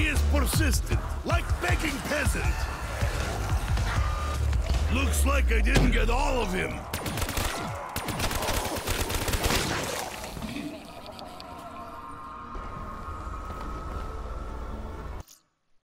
He is persistent, like begging peasant. Looks like I didn't get all of him.